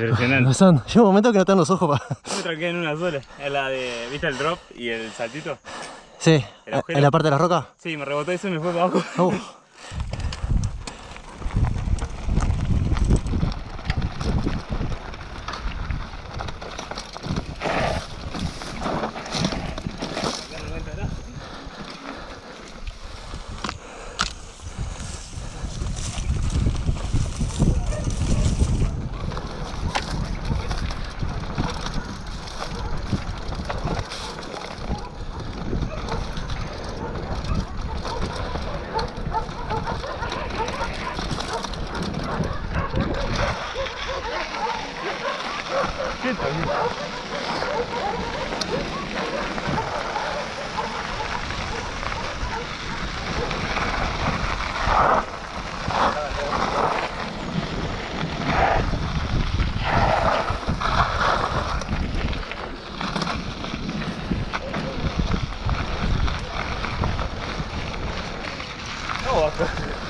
Impresionante. Pasando. Llega un momento que no dan los ojos para... Yo me tranqué en una sola. En la de. ¿Viste el drop y el saltito? Sí, en la parte de la roca. Sí, me rebotó eso y me fue para abajo. Uh, けた分かる。